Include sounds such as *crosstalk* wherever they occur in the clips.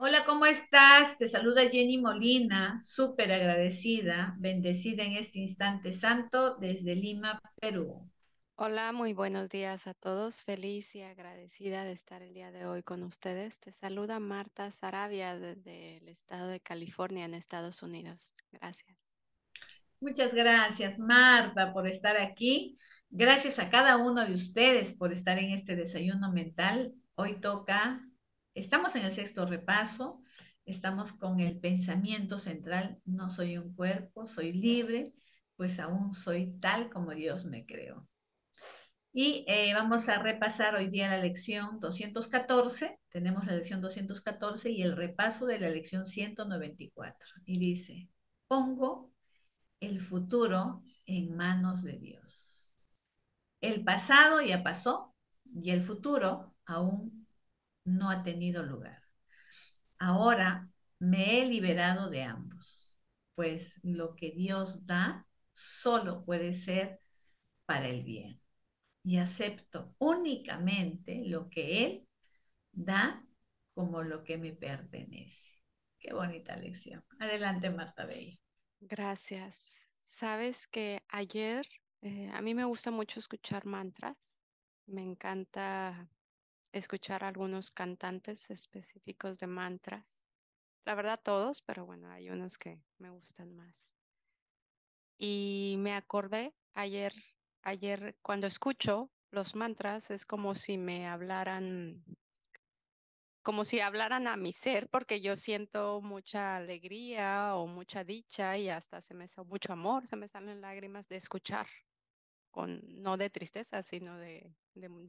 Hola, ¿cómo estás? Te saluda Jenny Molina, súper agradecida, bendecida en este instante santo desde Lima, Perú. Hola, muy buenos días a todos. Feliz y agradecida de estar el día de hoy con ustedes. Te saluda Marta Sarabia desde el estado de California en Estados Unidos. Gracias. Muchas gracias, Marta, por estar aquí. Gracias a cada uno de ustedes por estar en este desayuno mental. Hoy toca, estamos en el sexto repaso, estamos con el pensamiento central, no soy un cuerpo, soy libre, pues aún soy tal como Dios me creó. Y eh, vamos a repasar hoy día la lección 214. Tenemos la lección 214 y el repaso de la lección 194. Y dice, pongo el futuro en manos de Dios. El pasado ya pasó y el futuro aún no ha tenido lugar. Ahora me he liberado de ambos, pues lo que Dios da solo puede ser para el bien y acepto únicamente lo que Él da como lo que me pertenece. Qué bonita lección. Adelante, Marta Bey. Gracias. Sabes que ayer eh, a mí me gusta mucho escuchar mantras. Me encanta escuchar algunos cantantes específicos de mantras. La verdad todos, pero bueno, hay unos que me gustan más. Y me acordé ayer ayer cuando escucho los mantras es como si me hablaran, como si hablaran a mi ser, porque yo siento mucha alegría o mucha dicha y hasta se me sale mucho amor, se me salen lágrimas de escuchar, con, no de tristeza, sino de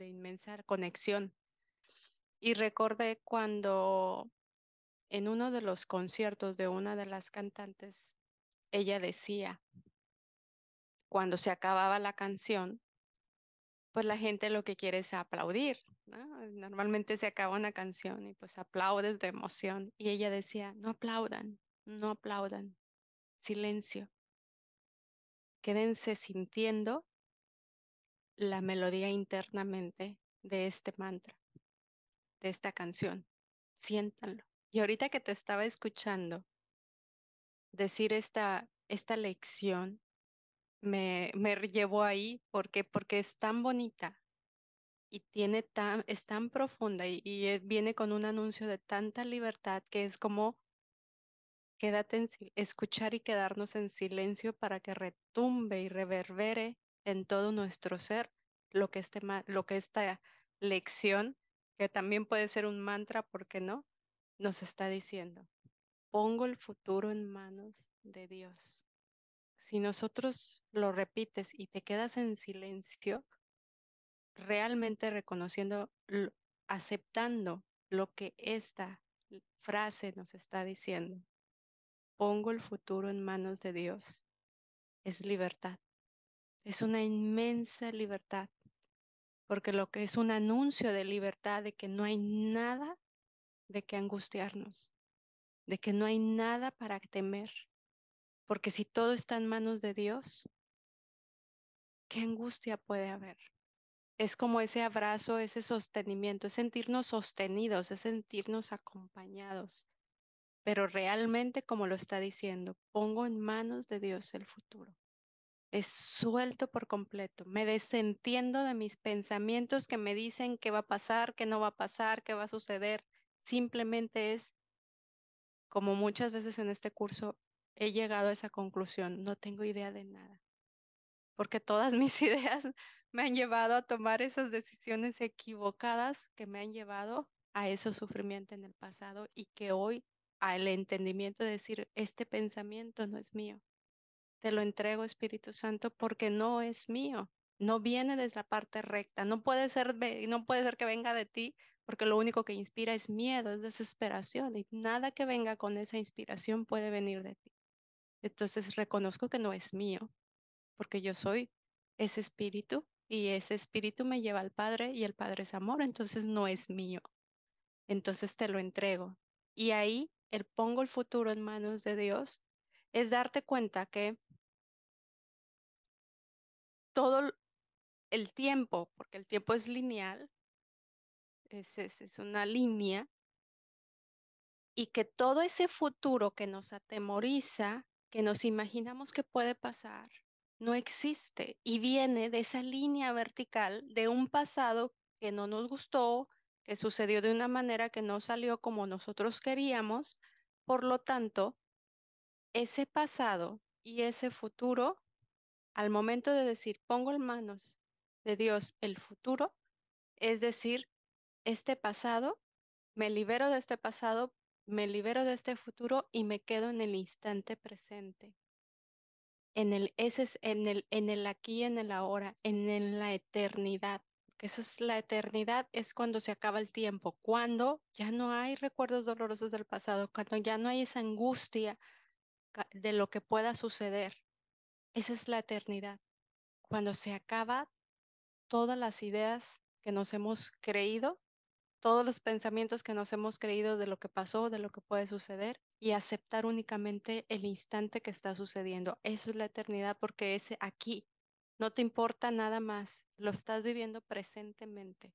inmensa conexión. Y recordé cuando en uno de los conciertos de una de las cantantes, ella decía, cuando se acababa la canción, pues la gente lo que quiere es aplaudir. Normalmente se acaba una canción y pues aplaudes de emoción. Y ella decía, no aplaudan, no aplaudan, silencio. Quédense sintiendo la melodía internamente de este mantra, de esta canción. Siéntanlo. Y ahorita que te estaba escuchando decir esta, esta lección, me, me llevó ahí porque, porque es tan bonita y tiene tan, es tan profunda y, y, eh, viene con un anuncio de tanta libertad que es como quédate en escuchar y quedarnos en silencio para que retumbe y reverbere en todo nuestro ser lo que, este, lo que esta lección, que también puede ser un mantra, ¿por qué no? Nos está diciendo, pongo el futuro en manos de Dios si nosotros lo repites y te quedas en silencio, realmente reconociendo, aceptando lo que esta frase nos está diciendo, pongo el futuro en manos de Dios, es libertad. Es una inmensa libertad, porque lo que es un anuncio de libertad, de que no hay nada de que angustiarnos, de que no hay nada para temer, porque si todo está en manos de Dios, ¿qué angustia puede haber? Es como ese abrazo, ese sostenimiento, es sentirnos sostenidos, es sentirnos acompañados. Pero realmente, como lo está diciendo, pongo en manos de Dios el futuro. Es suelto por completo. Me desentiendo de mis pensamientos que me dicen qué va a pasar, qué no va a pasar, qué va a suceder. Simplemente es, como muchas veces en este curso, he llegado a esa conclusión, no tengo idea de nada, porque todas *laughs* mis ideas me han llevado a tomar esas decisiones equivocadas que me han llevado a ese sufrimiento en el pasado y que hoy al entendimiento de decir, este pensamiento no es mío. Te lo entrego, Espíritu Santo, porque no es mío. No viene desde la parte recta. No puede ser, no puede ser que venga de ti, porque lo único que inspira es miedo, es desesperación. Y nada que venga con esa inspiración puede venir de ti. Entonces reconozco que no es mío, porque yo soy ese espíritu y ese espíritu me lleva al Padre y el Padre es amor, entonces no es mío. Entonces te lo entrego. Y ahí el pongo el futuro en manos de Dios es darte cuenta que todo el tiempo, porque el tiempo es lineal, es, es, es una línea, y que todo ese futuro que nos atemoriza, que nos imaginamos que puede pasar, no existe y viene de esa línea vertical de un pasado que no nos gustó, que sucedió de una manera que no salió como nosotros queríamos. Por lo tanto, ese pasado y ese futuro, al momento de decir, pongo en manos de Dios el futuro, es decir, este pasado, me libero de este pasado, me libero de este futuro y me quedo en el instante presente. En el, ese es en el, en el aquí, en el ahora, en, en la eternidad. Que es la eternidad, es cuando se acaba el tiempo, cuando ya no hay recuerdos dolorosos del pasado, cuando ya no hay esa angustia de lo que pueda suceder. Esa es la eternidad. Cuando se acaba todas las ideas que nos hemos creído, todos los pensamientos que nos hemos creído de lo que pasó, de lo que puede suceder y aceptar únicamente el instante que está sucediendo. Eso es la eternidad porque ese aquí no te importa nada más, lo estás viviendo presentemente.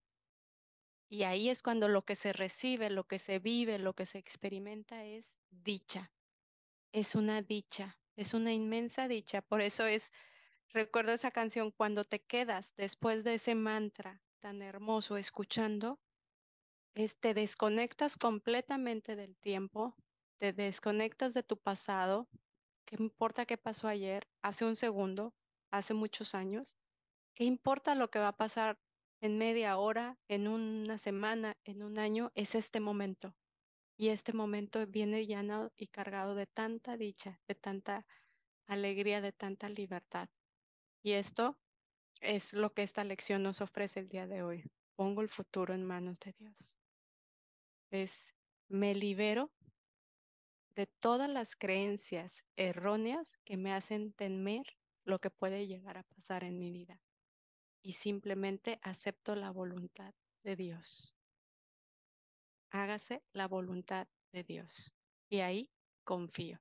Y ahí es cuando lo que se recibe, lo que se vive, lo que se experimenta es dicha. Es una dicha, es una inmensa dicha. Por eso es, recuerdo esa canción, cuando te quedas después de ese mantra tan hermoso escuchando, te desconectas completamente del tiempo, te desconectas de tu pasado, ¿qué importa qué pasó ayer, hace un segundo, hace muchos años? ¿Qué importa lo que va a pasar en media hora, en una semana, en un año? Es este momento. Y este momento viene lleno y cargado de tanta dicha, de tanta alegría, de tanta libertad. Y esto es lo que esta lección nos ofrece el día de hoy. Pongo el futuro en manos de Dios es me libero de todas las creencias erróneas que me hacen temer lo que puede llegar a pasar en mi vida y simplemente acepto la voluntad de Dios. Hágase la voluntad de Dios y ahí confío.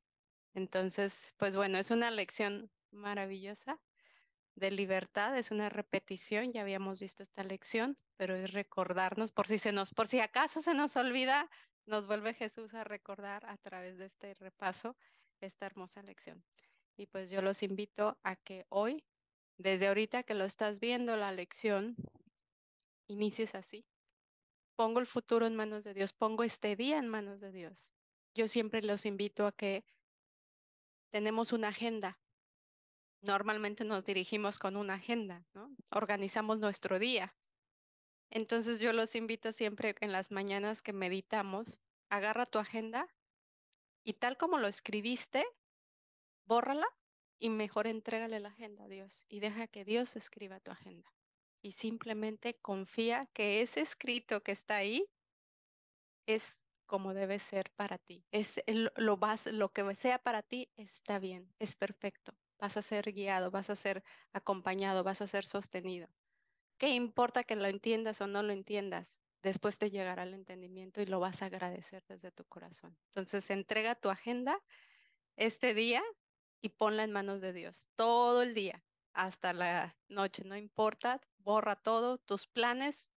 Entonces, pues bueno, es una lección maravillosa de libertad, es una repetición, ya habíamos visto esta lección, pero es recordarnos por si se nos, por si acaso se nos olvida, nos vuelve Jesús a recordar a través de este repaso esta hermosa lección. Y pues yo los invito a que hoy, desde ahorita que lo estás viendo la lección, inicies así. Pongo el futuro en manos de Dios, pongo este día en manos de Dios. Yo siempre los invito a que tenemos una agenda normalmente nos dirigimos con una agenda, ¿no? Organizamos nuestro día. Entonces yo los invito siempre en las mañanas que meditamos, agarra tu agenda y tal como lo escribiste, bórrala y mejor entrégale la agenda a Dios y deja que Dios escriba tu agenda. Y simplemente confía que ese escrito que está ahí es como debe ser para ti. Es lo, vas, lo que sea para ti está bien, es perfecto vas a ser guiado, vas a ser acompañado, vas a ser sostenido. ¿Qué importa que lo entiendas o no lo entiendas? Después te llegará el entendimiento y lo vas a agradecer desde tu corazón. Entonces, entrega tu agenda este día y ponla en manos de Dios todo el día hasta la noche, no importa, borra todo, tus planes,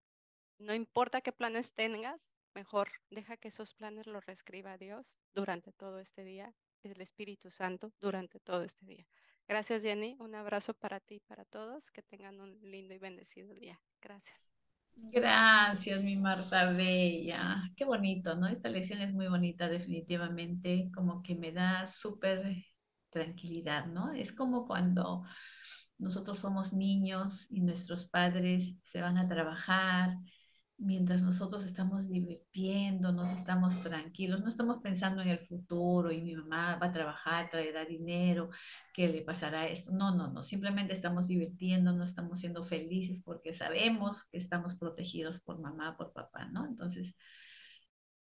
no importa qué planes tengas, mejor deja que esos planes los reescriba Dios durante todo este día, el Espíritu Santo durante todo este día. Gracias, Jenny. Un abrazo para ti y para todos. Que tengan un lindo y bendecido día. Gracias. Gracias, mi Marta Bella. Qué bonito, ¿no? Esta lección es muy bonita, definitivamente, como que me da súper tranquilidad, ¿no? Es como cuando nosotros somos niños y nuestros padres se van a trabajar mientras nosotros estamos divirtiéndonos, estamos tranquilos, no estamos pensando en el futuro y mi mamá va a trabajar, traerá dinero, ¿qué le pasará esto? No, no, no, simplemente estamos divirtiéndonos, estamos siendo felices porque sabemos que estamos protegidos por mamá, por papá, ¿no? Entonces,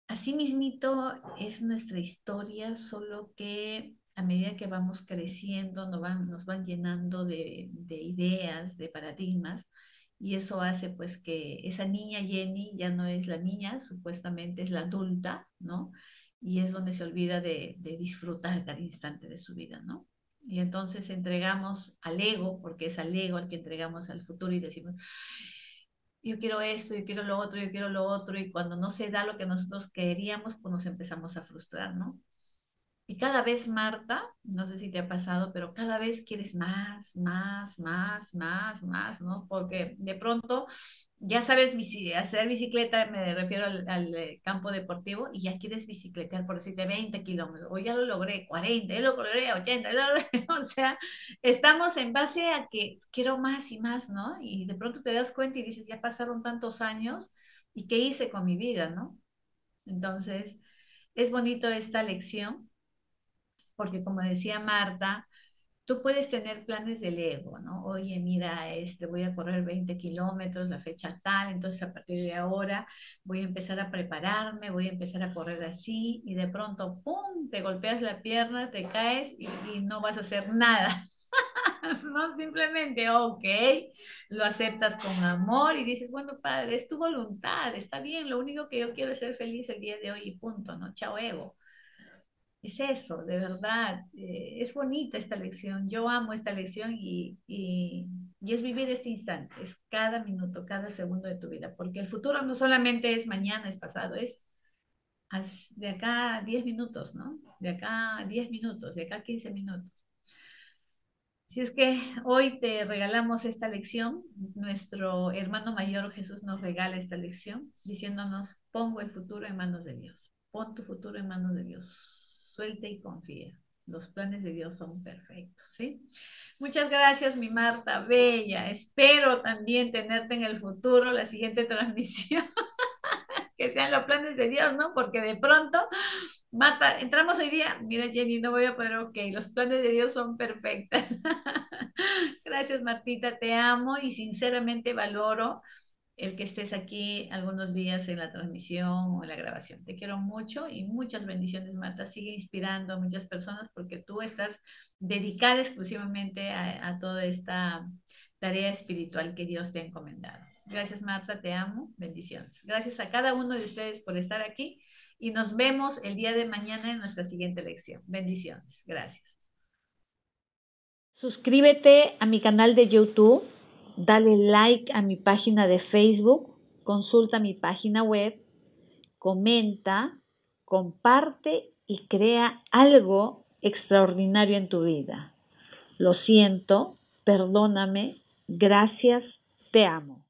así mismito es nuestra historia, solo que a medida que vamos creciendo, nos van, nos van llenando de, de ideas, de paradigmas, y eso hace pues que esa niña Jenny ya no es la niña, supuestamente es la adulta, ¿no? Y es donde se olvida de, disfrutar cada instante de su vida, ¿no? Y entonces entregamos al ego, porque es al ego al que entregamos al futuro y decimos, yo quiero esto, yo quiero lo otro, yo quiero lo otro, y cuando no se da lo que nosotros queríamos, pues nos empezamos a frustrar, ¿no? Y cada vez, Marta, no sé si te ha pasado, pero cada vez quieres más, más, más, más, más, ¿no? Porque de pronto ya sabes hacer bicicleta, me refiero al, eh, campo deportivo, y ya quieres bicicletear por decirte 20 kilómetros, o ya lo logré 40, ya lo logré 80, *laughs* o sea, estamos en base a que quiero más y más, ¿no? Y de pronto te das cuenta y dices, ya pasaron tantos años, ¿y qué hice con mi vida, ¿no? Entonces, es bonito esta lección, porque como decía Marta, tú puedes tener planes del ego, ¿no? Oye, mira, este, voy a correr 20 kilómetros, la fecha tal, entonces a partir de ahora voy a empezar a prepararme, voy a empezar a correr así, y de pronto, ¡pum!, te golpeas la pierna, te caes y, y no vas a hacer nada. *laughs* no, simplemente, ok, lo aceptas con amor y dices, bueno, padre, es tu voluntad, está bien, lo único que yo quiero es ser feliz el día de hoy y punto, ¿no? Chao ego es eso, de verdad. Eh, es bonita esta lección. Yo amo esta lección y, y, es vivir este instante, es cada minuto, cada segundo de tu vida, porque el futuro no solamente es mañana, es pasado, es de acá 10 minutos, ¿no? De acá 10 minutos, de acá 15 minutos. Si es que hoy te regalamos esta lección, nuestro hermano mayor Jesús nos regala esta lección diciéndonos, pongo el futuro en manos de Dios, pon tu futuro en manos de Dios suelta y confía. Los planes de Dios son perfectos, ¿sí? Muchas gracias, mi Marta, bella. Espero también tenerte en el futuro, la siguiente *laughs* transmisión. que sean los planes de Dios, ¿no? Porque de pronto, Marta, entramos hoy día, mira Jenny, no voy a poder, ok, los planes de Dios son perfectos. *laughs* Gracias, Martita, te amo y sinceramente valoro el que estés aquí algunos días en la transmisión o en la grabación. Te quiero mucho y muchas bendiciones, Marta. Sigue inspirando a muchas personas porque tú estás dedicada exclusivamente a, toda esta tarea espiritual que Dios te ha encomendado. Gracias, Marta, te amo. Bendiciones. Gracias a cada uno de ustedes por estar aquí y nos vemos el día de mañana en nuestra siguiente lección. Bendiciones. Gracias. Suscríbete a mi canal de YouTube dale like a mi página de Facebook, consulta mi página web, comenta, comparte y crea algo extraordinario en tu vida. Lo siento, perdóname, gracias, te amo.